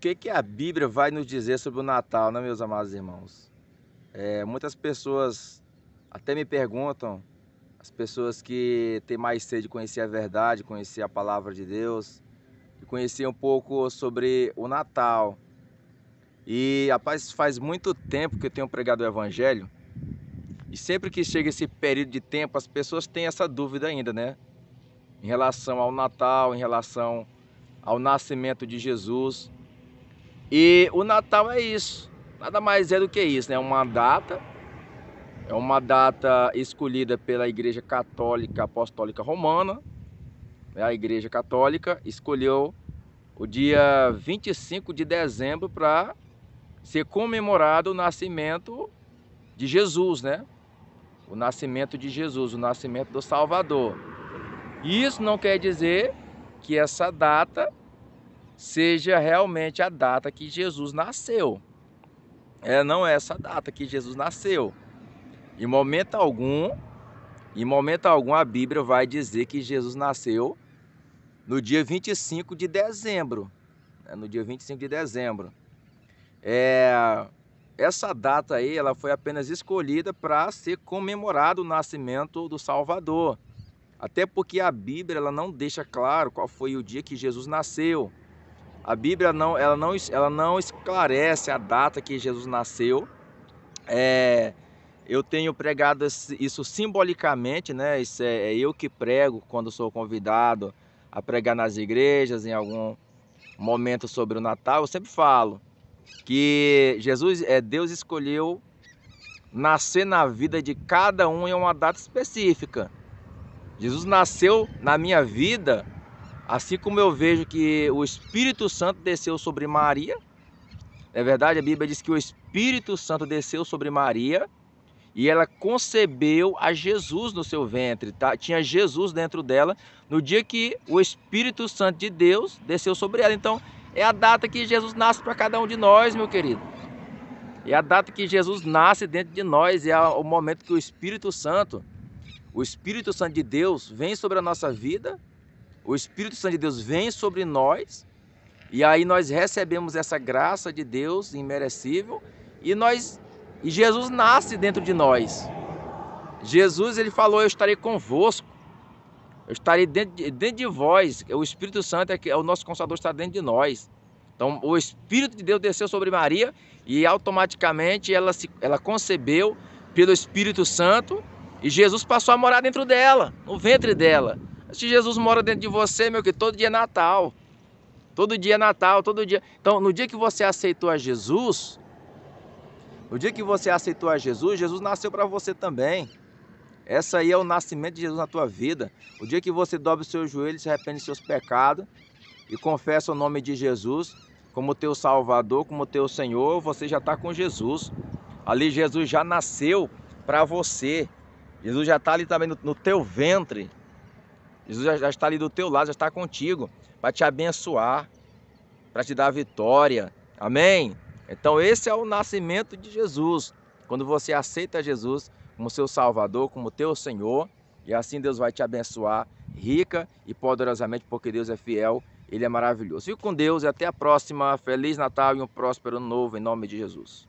que, que a Bíblia vai nos dizer sobre o Natal, né, meus amados irmãos? É, muitas pessoas até me perguntam, as pessoas que têm mais sede de conhecer a verdade, conhecer a palavra de Deus, de conhecer um pouco sobre o Natal. E, rapaz, faz muito tempo que eu tenho pregado o Evangelho, e sempre que chega esse período de tempo, as pessoas têm essa dúvida ainda, né? Em relação ao Natal, em relação ao nascimento de Jesus. E o Natal é isso, nada mais é do que isso, né? Uma data, é uma data escolhida pela Igreja Católica Apostólica Romana, né? a Igreja Católica escolheu o dia 25 de dezembro para ser comemorado o nascimento de Jesus, né? O nascimento de Jesus, o nascimento do Salvador. Isso não quer dizer que essa data seja realmente a data que Jesus nasceu. É, não é essa data que Jesus nasceu. Em momento algum, em momento algum a Bíblia vai dizer que Jesus nasceu no dia 25 de dezembro. Né? No dia 25 de dezembro. É, essa data aí, ela foi apenas escolhida para ser comemorado o nascimento do Salvador. Até porque a Bíblia ela não deixa claro qual foi o dia que Jesus nasceu. A Bíblia não, ela não, ela não esclarece a data que Jesus nasceu. É, eu tenho pregado isso simbolicamente, né? Isso é, é eu que prego quando sou convidado a pregar nas igrejas, em algum momento sobre o Natal. Eu sempre falo que Jesus, é, Deus escolheu nascer na vida de cada um em uma data específica. Jesus nasceu na minha vida Assim como eu vejo que o Espírito Santo desceu sobre Maria, é verdade, a Bíblia diz que o Espírito Santo desceu sobre Maria e ela concebeu a Jesus no seu ventre, tá? tinha Jesus dentro dela no dia que o Espírito Santo de Deus desceu sobre ela. Então, é a data que Jesus nasce para cada um de nós, meu querido. É a data que Jesus nasce dentro de nós, é o momento que o Espírito Santo, o Espírito Santo de Deus vem sobre a nossa vida o Espírito Santo de Deus vem sobre nós e aí nós recebemos essa graça de Deus imerecível e nós e Jesus nasce dentro de nós. Jesus ele falou: "Eu estarei convosco. Eu estarei dentro de, dentro de vós. O Espírito Santo é que é o nosso consolador está dentro de nós. Então, o Espírito de Deus desceu sobre Maria e automaticamente ela se ela concebeu pelo Espírito Santo e Jesus passou a morar dentro dela, no ventre dela. Se Jesus mora dentro de você, meu que todo dia é Natal. Todo dia é Natal, todo dia. Então, no dia que você aceitou a Jesus, no dia que você aceitou a Jesus, Jesus nasceu para você também. Essa aí é o nascimento de Jesus na tua vida. O dia que você dobra os seus joelhos, se arrepende de seus pecados e confessa o nome de Jesus como teu Salvador, como teu Senhor, você já está com Jesus. Ali Jesus já nasceu para você. Jesus já está ali também no teu ventre. Jesus já, já está ali do teu lado, já está contigo para te abençoar, para te dar vitória. Amém? Então esse é o nascimento de Jesus. Quando você aceita Jesus como seu Salvador, como teu Senhor, e assim Deus vai te abençoar rica e poderosamente, porque Deus é fiel, Ele é maravilhoso. Fique com Deus e até a próxima. Feliz Natal e um próspero ano novo em nome de Jesus.